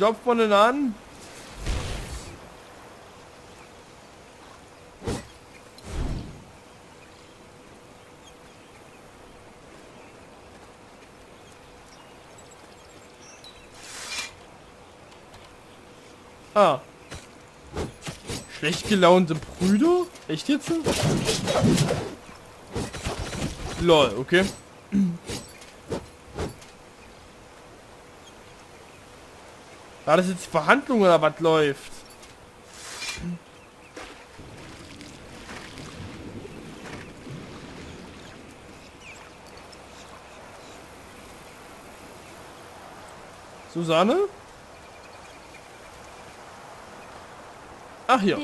Klopft man denn an? Ah. Schlecht gelaunte Brüder? Echt jetzt? Lol, okay. War das jetzt Verhandlung oder was läuft? Susanne? Ach ja.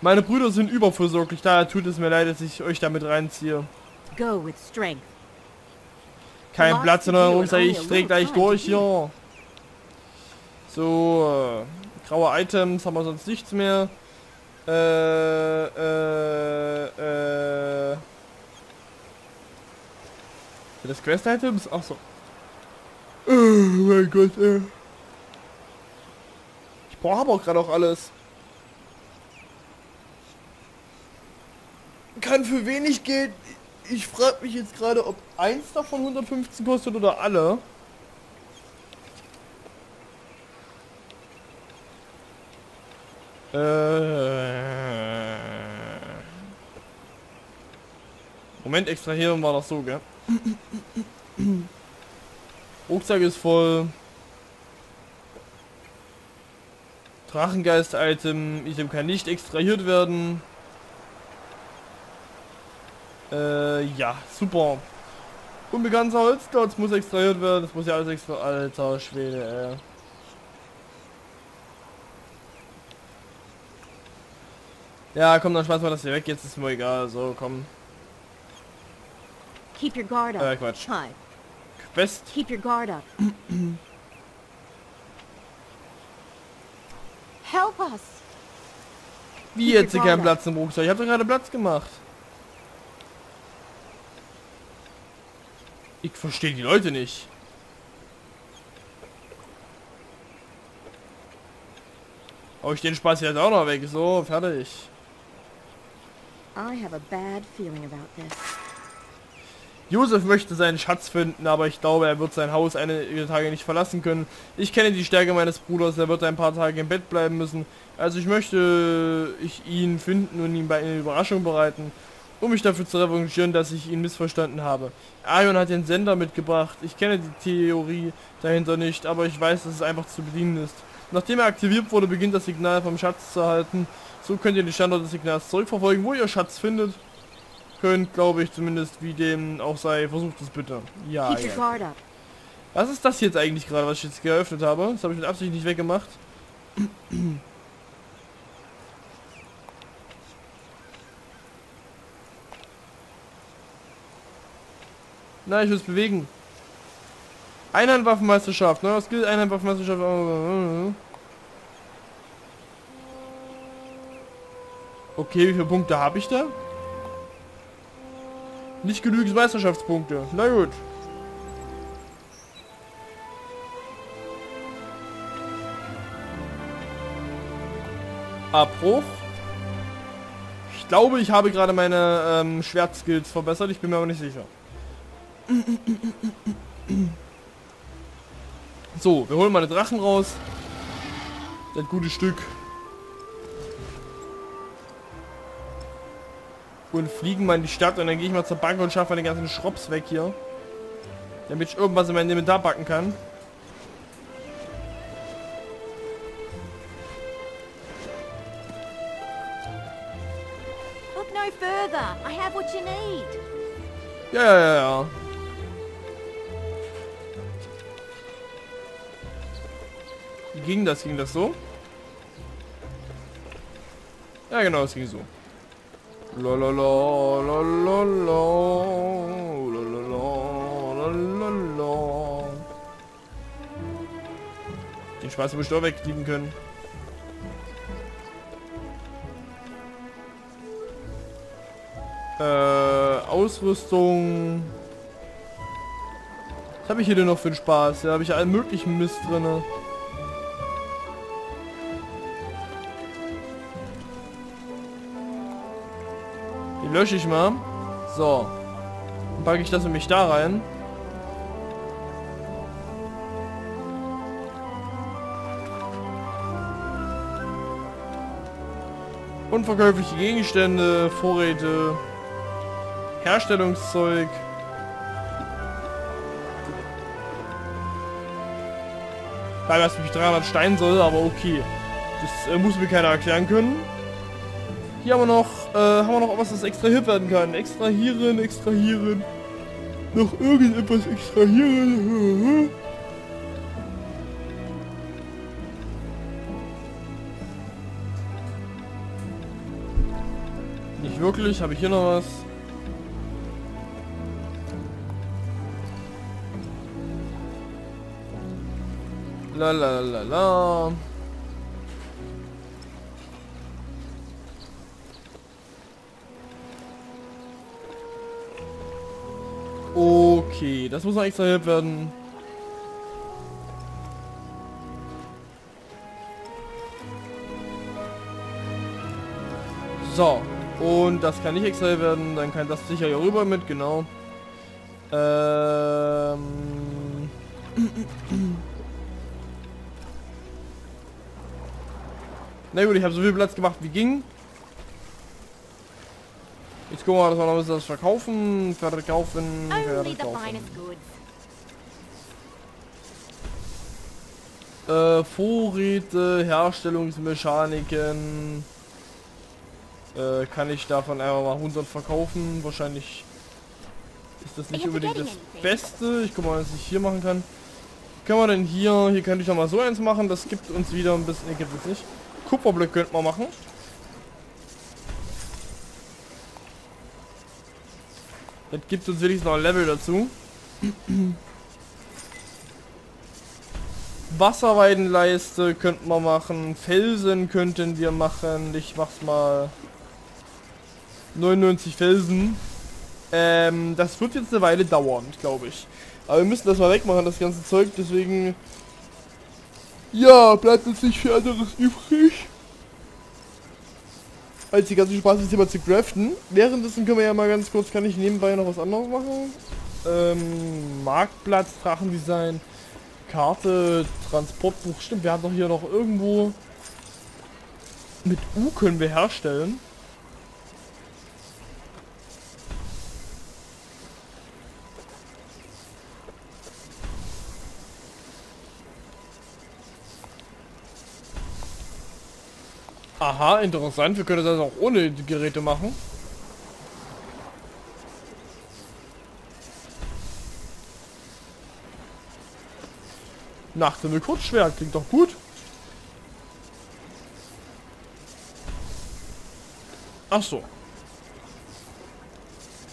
Meine Brüder sind übervorsorglich, daher tut es mir leid, dass ich euch damit reinziehe. Go with strength. Kein Platz in eurem Rucksack, ich dreh gleich durch hier. So, äh, graue Items, haben wir sonst nichts mehr. Äh, äh, äh. Sind das Quest-Items? Ach so. Oh mein Gott, ey. Ich brauche aber auch gerade auch alles. Kann für wenig Geld. Ich frage mich jetzt gerade, ob eins davon 115 kostet oder alle. Äh. Moment, extrahieren war das so, gell? Rucksack ist voll. Drachengeist-Item. Item kann nicht extrahiert werden. Äh, ja, super. Unbekannter Holzklotz muss extrahiert werden. Das muss ja alles extra... Alter Schwede, ey. Ja, komm, dann schmeißen wir das hier weg. Jetzt ist mir egal. So, komm. Keep your guard up. Äh, Quatsch. Hi. Quest. Keep your guard up. Help us. Wie jetzt hier keinen Platz im Rucksack? Ich habe doch gerade Platz gemacht. Ich verstehe die Leute nicht. Oh, ich den Spaß jetzt auch noch weg. So, fertig. I have a bad feeling about this. Josef möchte seinen Schatz finden, aber ich glaube, er wird sein Haus einige Tage nicht verlassen können. Ich kenne die Stärke meines Bruders, er wird ein paar Tage im Bett bleiben müssen. Also ich möchte ich ihn finden und ihm bei eine Überraschung bereiten, um mich dafür zu revanchieren, dass ich ihn missverstanden habe. Arion hat den Sender mitgebracht. Ich kenne die Theorie dahinter nicht, aber ich weiß, dass es einfach zu bedienen ist. Nachdem er aktiviert wurde, beginnt das Signal vom Schatz zu erhalten. So könnt ihr den Standort des Signals zurückverfolgen, wo ihr Schatz findet. Könnt, glaube ich, zumindest wie dem auch sei. Versucht es bitte. Ja, ja. Was ist das jetzt eigentlich gerade, was ich jetzt geöffnet habe? Das habe ich mit Absicht nicht weggemacht. Na, ich will es bewegen. Einhandwaffenmeisterschaft, ne? Was gilt Einhandwaffenmeisterschaft? Okay, wie viele Punkte habe ich da? Nicht genügend Meisterschaftspunkte. Na gut. Abbruch. Ich glaube, ich habe gerade meine ähm, Schwertskills verbessert. Ich bin mir aber nicht sicher. So, wir holen meine Drachen raus. Das gute Stück. Und fliegen mal in die Stadt und dann gehe ich mal zur Bank und schaffe den ganzen Schrops weg hier. Damit ich irgendwas in mein Inventar packen kann. Look no further. I have what you need. Ja, ja, ja, ja. Wie ging das? Ging das so? Ja, genau, es ging so. Den Spaß muss ich doch wegklicken können. Äh, Ausrüstung. Was habe ich hier denn noch für einen Spaß? Ja, habe ich allen möglichen Mist drin. Lösche ich mal. So. Dann packe ich das nämlich da rein. Unverkäufliche Gegenstände, Vorräte, Herstellungszeug. Da was mich 300 Stein soll, aber okay. Das äh, muss mir keiner erklären können. Hier haben wir noch, äh, haben wir noch was, das extrahiert werden kann. Extrahieren, extrahieren. Noch irgendetwas extrahieren. Nicht wirklich. Habe ich hier noch was? La la la la. Okay, das muss noch extrahiert werden. So, und das kann nicht extrahiert werden, dann kann das sicher hier rüber mit, genau. Ähm... Na gut, ich habe so viel Platz gemacht wie ging. Gucken wir mal, dass wir noch ein bisschen das verkaufen, verkaufen, verkaufen. Äh, Vorräte, Herstellungsmechaniken. Äh, kann ich davon einfach mal 100 verkaufen? Wahrscheinlich ist das nicht unbedingt das? Beste. Ich guck mal, was ich hier machen kann. Können wir denn hier, hier könnte ich noch mal so eins machen. Das gibt uns wieder ein bisschen, ne, gibt es nicht. Kupferblöcke könnte man machen. Das gibt uns wenigstens noch ein Level dazu. Wasserweidenleiste könnten wir machen. Felsen könnten wir machen. Ich mach's mal. 99 Felsen. Ähm, das wird jetzt eine Weile dauern, glaube ich. Aber wir müssen das mal wegmachen, das ganze Zeug. Deswegen... Ja, bleibt uns nicht viel anderes übrig. Als die ganze Spaß ist immer zu craften. Währenddessen können wir ja mal ganz kurz, kann ich nebenbei noch was anderes machen. Ähm, Marktplatz, Drachendesign, Karte, Transportbuch. Stimmt, wir haben doch hier noch irgendwo... Mit U können wir herstellen. Aha, interessant. Wir können das auch ohne die Geräte machen. Nachthimmel Kurzschwert, klingt doch gut. Ach so.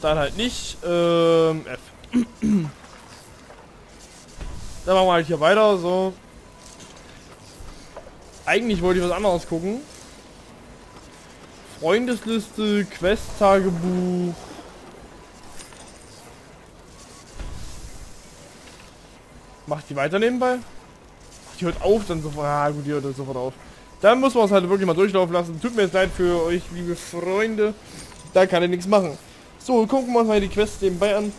Dann halt nicht. Ähm, F. Dann machen wir halt hier weiter, so. Eigentlich wollte ich was anderes gucken. Freundesliste, Quest-Tagebuch. Macht die weiter nebenbei? Die hört auf dann sofort. Ah gut, die hört sofort auf. Dann muss man es halt wirklich mal durchlaufen lassen. Tut mir jetzt leid für euch, liebe Freunde. Da kann ich nichts machen. So, gucken wir uns mal die Quest nebenbei an.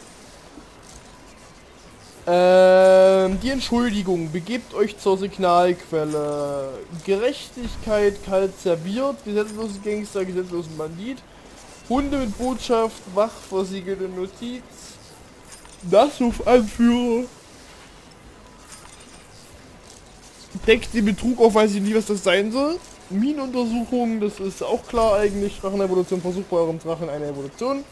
Ähm, die Entschuldigung, begebt euch zur Signalquelle. Gerechtigkeit kalt serviert, gesetzlose Gangster, gesetzlosen Bandit. Hunde mit Botschaft, wach versiegelte Notiz. Nasruf-Anführer. Deckt den Betrug auf, weiß ich nie, was das sein soll. Minenuntersuchung, das ist auch klar eigentlich. Drachenevolution, versucht bei eurem Drachen eine Evolution.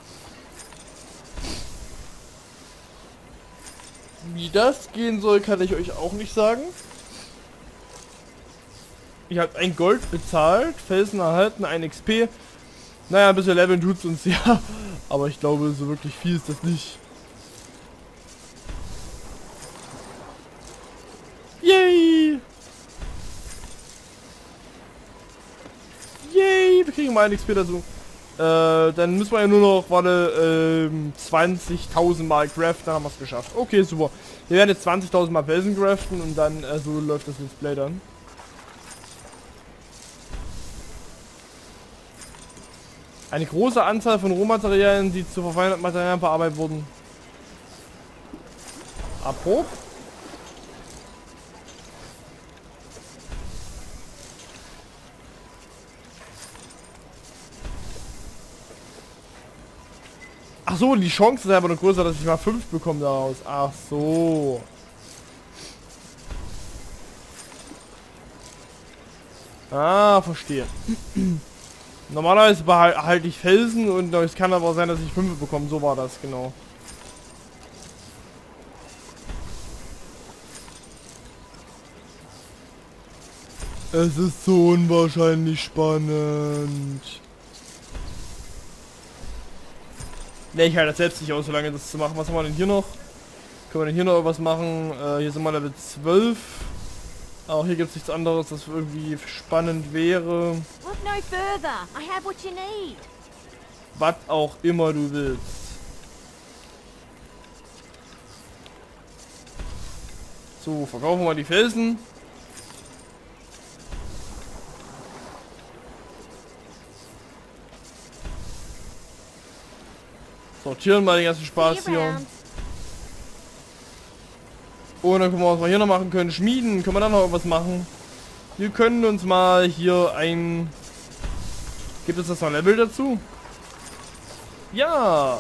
Wie das gehen soll, kann ich euch auch nicht sagen. Ihr habt ein Gold bezahlt, Felsen erhalten, ein XP. Naja, ein bisschen leveln tut's uns ja. Aber ich glaube, so wirklich viel ist das nicht. Yay! Yay! Wir kriegen mal ein XP dazu. Äh, dann müssen wir ja nur noch, warte, ähm, 20.000 Mal craften, dann haben wir es geschafft. Okay, super. Wir werden jetzt 20.000 Mal Felsen craften und dann, äh, so läuft das Let's Play dann. Eine große Anzahl von Rohmaterialien, die zu verfeinerten Materialien verarbeitet wurden. Abbruch. Ach so, die Chance ist aber noch größer, dass ich mal 5 bekomme daraus. Ach so. Ah, verstehe. Normalerweise behalte ich Felsen und es kann aber sein, dass ich 5 bekomme. So war das, genau. Es ist so unwahrscheinlich spannend. Ne, ich halte das selbst nicht aus, so lange das zu machen. Was haben wir denn hier noch? Können wir denn hier noch was machen? Äh, hier sind wir Level 12. Auch hier gibt es nichts anderes, das irgendwie spannend wäre. Look no further. I have what you need. Was auch immer du willst. So, verkaufen wir die Felsen. Sortieren mal den ganzen Spaß hier. Und dann gucken wir, was wir hier noch machen können. Schmieden, können wir da noch irgendwas machen? Wir können uns mal hier ein... Gibt es das noch Level dazu? Ja!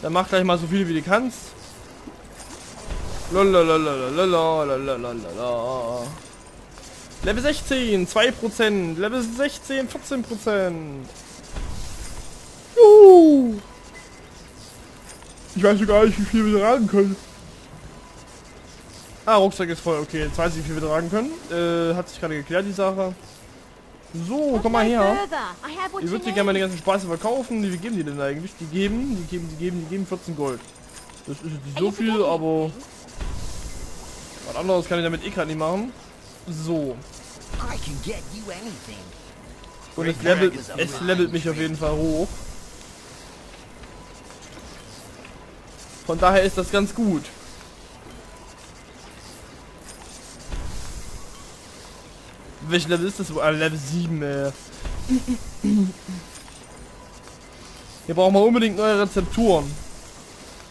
Dann mach gleich mal so viele wie du kannst. Lalalala. Level 16, 2%. Level 16, 14%. Juhu. Ich weiß gar nicht, wie viel wir tragen können. Ah, Rucksack ist voll. Okay, jetzt weiß ich, wie viel wir tragen können. Äh, hat sich gerade geklärt, die Sache. So, komm mal her. Ich würde dir gerne den ganzen Spaß verkaufen. Wie geben die denn eigentlich? Die geben, die geben, die geben, die geben 14 Gold. Das ist jetzt nicht so viel, aber was anderes kann ich damit eh gerade nicht machen. So. Und es levelt, es levelt mich auf jeden Fall hoch. Von daher ist das ganz gut. Welches Level ist das? Ah, Level 7, ey. Hier brauchen wir unbedingt neue Rezepturen.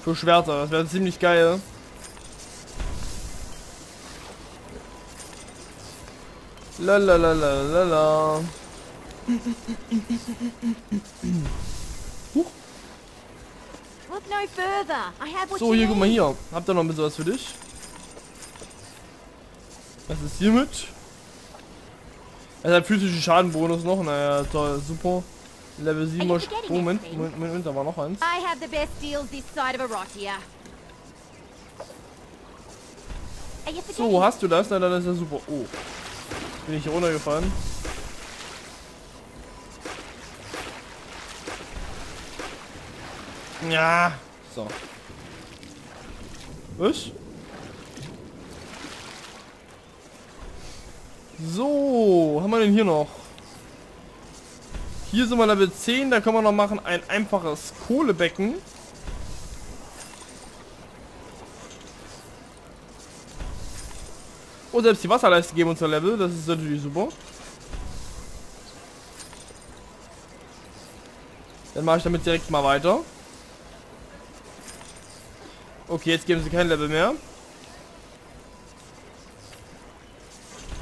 Für Schwerter, das wäre ziemlich geil. La la la la la la. Huch. So, hier, guck mal hier. Habt ihr noch ein bisschen was für dich? Was ist hiermit? Er hat physischen Schadenbonus noch. Naja, toll, super. Level 7 you er forgetting Moment, anything? Moment, Moment, da war noch eins. I have the best deals this side of? So, hast du das? Na, dann ist ja super. Oh. Bin ich hier runtergefallen. Ja. So. Was? So, haben wir denn hier noch? Hier sind wir Level 10, da können wir noch machen ein einfaches Kohlebecken. Und selbst die Wasserleiste geben uns ein Level, das ist natürlich super. Dann mache ich damit direkt mal weiter. Okay, jetzt geben sie kein Level mehr.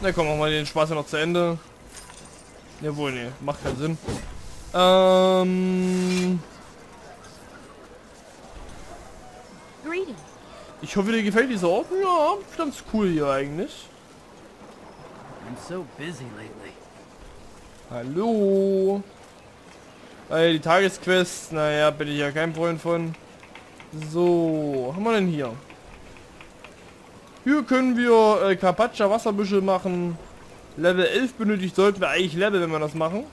Na komm, machen wir den Spaß ja noch zu Ende. Jawohl, nee, macht keinen Sinn. Ähm, ich hoffe, dir gefällt dieser Ort. Ja, ganz cool hier eigentlich. So busy lately. Hallo. Ey, die Tagesquest, naja, bin ich ja kein Freund von. So, haben wir denn hier? Hier können wir äh, Carpaccia Wasserbüschel machen. Level 11 benötigt sollten wir eigentlich Level, wenn wir das machen.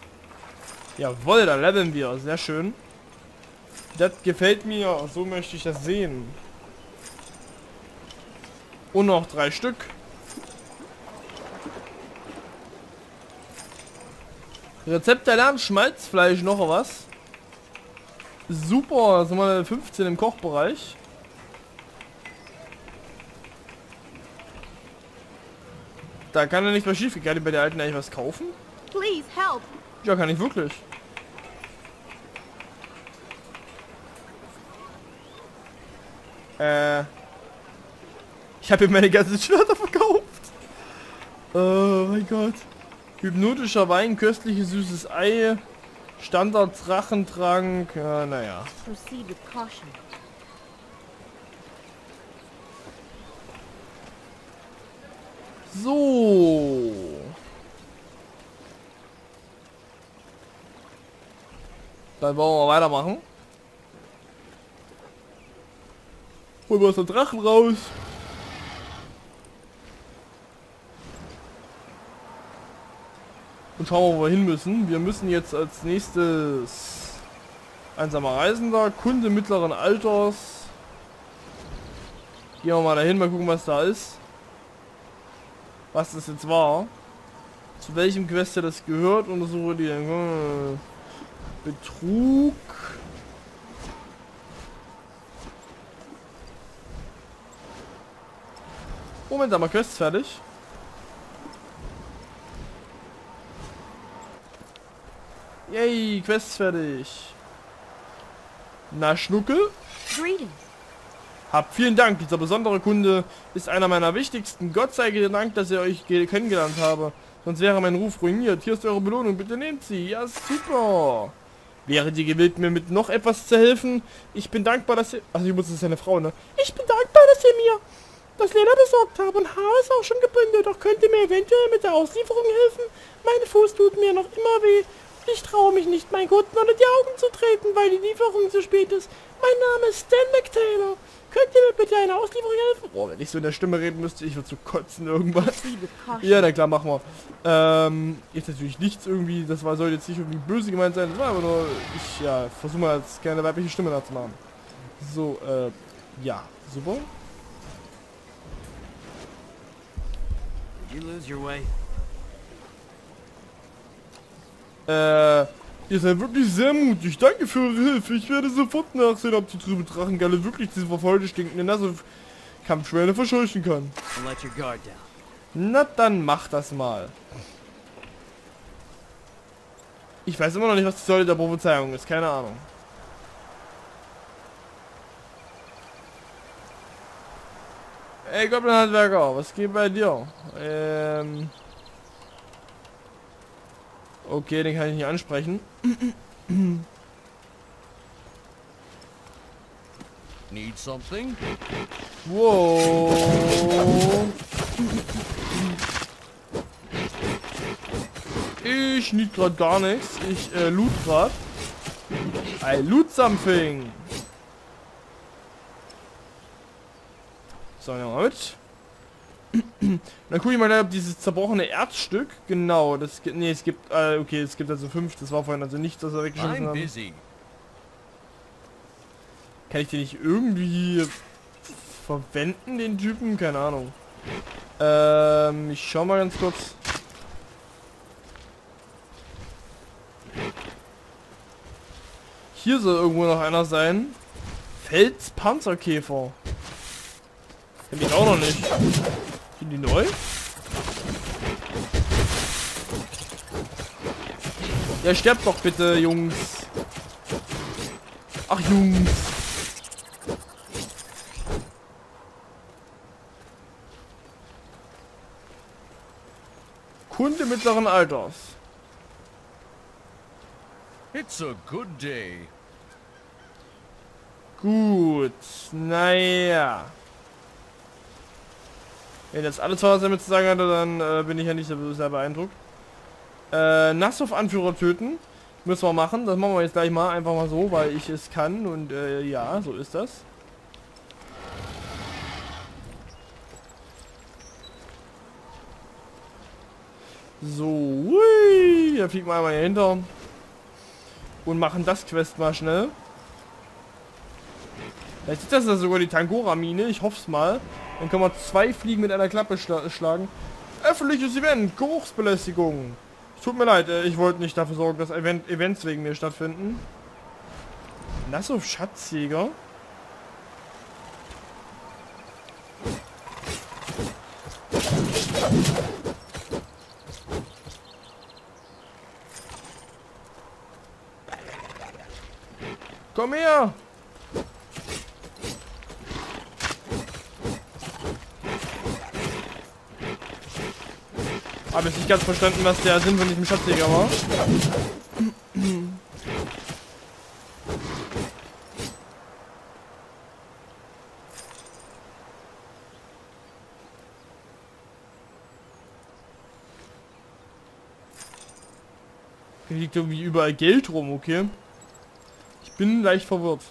Jawohl, da leveln wir. Sehr schön. Das gefällt mir. So möchte ich das sehen. Und noch drei Stück. Rezept erlernt, Schmalzfleisch, noch was. Super, sind wir 15 im Da kann ja nicht was schief. Kann ich bei der alten eigentlich was kaufen? Please help. Ja, kann ich wirklich. Äh. Ich habe hier meine ganzen Schwerter verkauft. Oh mein Gott. Hypnotischer Wein, köstliches süßes Ei, Standard Drachentrank, ja, naja. So. Dann wollen wir weitermachen. Holen wir aus der Drachen raus. Schauen wo wir hin müssen. Wir müssen jetzt als nächstes einsamer Reisender, Kunde mittleren Alters. Gehen wir mal dahin, mal gucken, was da ist. Was das jetzt war. Zu welchem Quest das gehört, untersuche die äh, Betrug. Moment, haben wir Quests fertig? Yay, Quests fertig. Na, Schnuckel? Greetings. Habt vielen Dank, dieser besondere Kunde ist einer meiner wichtigsten. Gott sei Dank, dass ihr euch ge- kennengelernt habe. Sonst wäre mein Ruf ruiniert. Hier ist eure Belohnung, bitte nehmt sie. Ja, super. Wäret ihr gewillt, mir mit noch etwas zu helfen? Ich bin dankbar, dass ihr... Also ich muss, das ist eine Frau, ne? Ich bin dankbar, dass ihr mir das Leder besorgt habt und Haar ist auch schon gebündelt. Doch könnt ihr mir eventuell mit der Auslieferung helfen? Mein Fuß tut mir noch immer weh. Ich traue mich nicht, meinen Kunden unter die Augen zu treten, weil die Lieferung zu spät ist. Mein Name ist Stan McTaylor. Könnt ihr mir bitte eine Auslieferung helfen? Boah, wenn ich so in der Stimme reden müsste, ich würde so kotzen irgendwas. Ja, na klar, machen wir. Ähm, jetzt natürlich nichts irgendwie, das war, soll jetzt nicht irgendwie böse gemeint sein, das war aber nur, ich, ja, versuche mal jetzt keine weibliche Stimme nachzumachen. So, äh, ja, super. Did you lose your way? Äh, ihr seid wirklich sehr mutig. Danke für eure Hilfe. Ich werde sofort nachsehen, ob die trübe Drachengalle wirklich diese verfaulte stinkende Nasse Kampfschwelle verscheuchen kann. Na dann mach das mal. Ich weiß immer noch nicht, was die Säule der Prophezeiung ist. Keine Ahnung. Ey, Goblin-Handwerker, was geht bei dir? Ähm... Okay, den kann ich nicht ansprechen. Need something? Wow. Ich need grad gar nichts. Ich äh, loot grad. I loot something. So, nehmen wir mal mit. Dann gucke ich mal, ob dieses zerbrochene Erzstück, genau, das gibt, nee, es gibt, äh, okay, es gibt also fünf, das war vorhin also nicht, dass er weggeschmissen haben. busy. Kann ich den nicht irgendwie verwenden, den Typen? Keine Ahnung. Ähm, ich schau mal ganz kurz. Hier soll irgendwo noch einer sein. Felspanzerkäfer. Kenn ich auch noch nicht. Sind die neu? Ja, sterbt doch bitte, Jungs. Ach, Jungs. Kunde mittleren Alters. It's a good day. Gut, naja. Wenn alles was er damit zu sagen hatte, dann äh, bin ich ja nicht so sehr beeindruckt. Äh, Nassov-Anführer töten. Müssen wir machen. Das machen wir jetzt gleich mal. Einfach mal so, weil ich es kann. Und äh, ja, so ist das. So, hui, da fliegen wir einmal hier hinter. Und machen das Quest mal schnell. Vielleicht ist das sogar die Tangora-Mine, ich hoffe es mal. Dann kann man zwei Fliegen mit einer Klappe schla schlagen. Öffentliches Event, Geruchsbelästigung. Tut mir leid, äh, ich wollte nicht dafür sorgen, dass Event Events wegen mir stattfinden. Nassov Schatzjäger. Komm her! Habe ich nicht ganz verstanden, was der Sinn von diesem Schatzjäger war. Hier liegt irgendwie überall Geld rum, okay? Ich bin leicht verwirrt.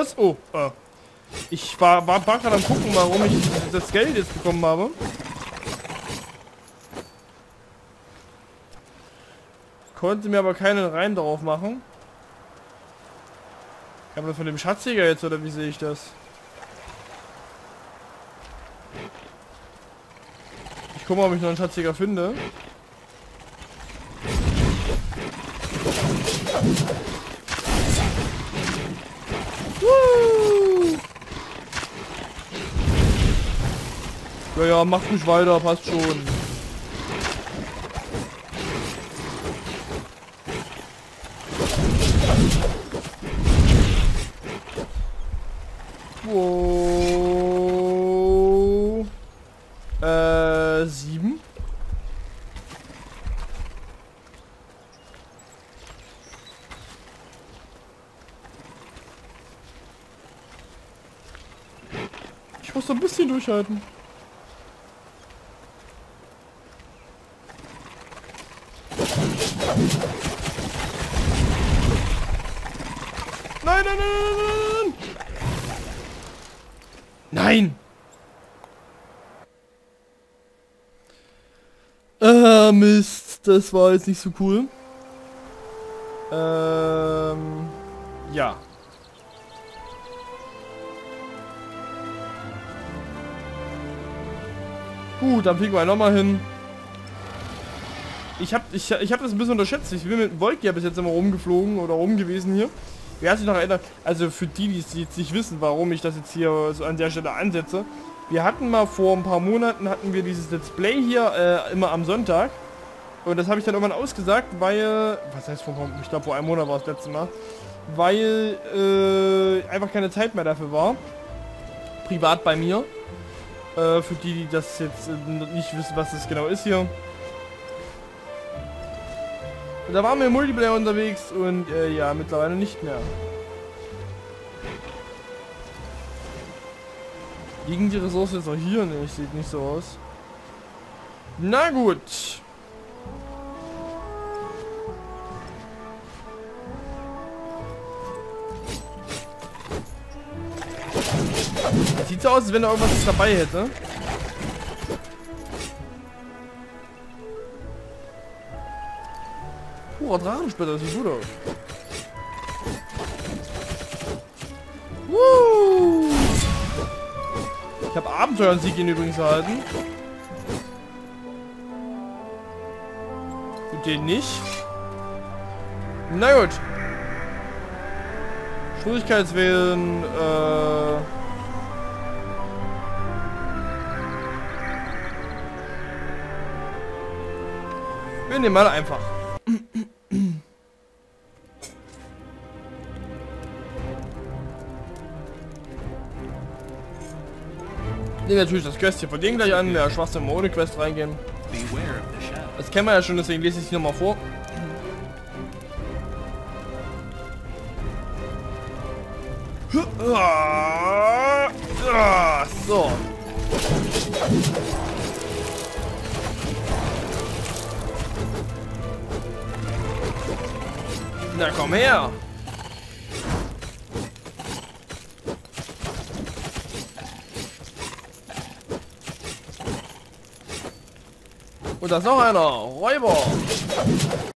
Was? Oh, äh. Ich war, war, gerade am gucken, warum ich das Geld jetzt bekommen habe. Konnte mir aber keinen Reim darauf machen. Kam das von dem Schatzjäger jetzt oder wie sehe ich das? Ich gucke mal, ob ich noch einen Schatzjäger finde. Ja, ja, mach nicht weiter, passt schon. Wo? Äh, sieben? Ich muss so ein bisschen durchhalten. Nein, nein, nein, nein, nein! Äh, Mist. Das war jetzt nicht so cool. Ähm, ja. Gut, dann fliegen wir nochmal hin. Ich hab, ich, ich hab das ein bisschen unterschätzt. Ich bin mit Wolk ja bis jetzt immer rumgeflogen oder rum gewesen hier. Wer sich noch erinnert? Also für die, die jetzt nicht wissen, warum ich das jetzt hier so an der Stelle ansetze. Wir hatten mal vor ein paar Monaten hatten wir dieses Let's Play hier äh, immer am Sonntag. Und das habe ich dann irgendwann ausgesagt, weil... Was heißt vor, ich glaube vor einem Monat war es das letzte Mal. Weil äh, einfach keine Zeit mehr dafür war. Privat bei mir. Äh, für die, die das jetzt äh, nicht wissen, was das genau ist hier. Da waren wir im Multiplayer unterwegs und äh, ja, mittlerweile nicht mehr. Liegen die Ressourcen jetzt auch hier? Ne, sieht nicht so aus. Na gut. Sieht so aus, als wenn er irgendwas dabei hätte. Purer Drachensplitter, das sieht gut aus. Ich habe Abenteuer Sieg ihn übrigens erhalten. Und den nicht. Na gut. Schwierigkeitswählen, äh... Wir nehmen mal einfach. Nehmen natürlich das Quest hier von denen gleich an, der Schwachsinn ohne Quest reingehen. Das kennen wir ja schon, deswegen lese ich es nochmal vor. So. Na komm her. Und da ist noch einer. Räuber.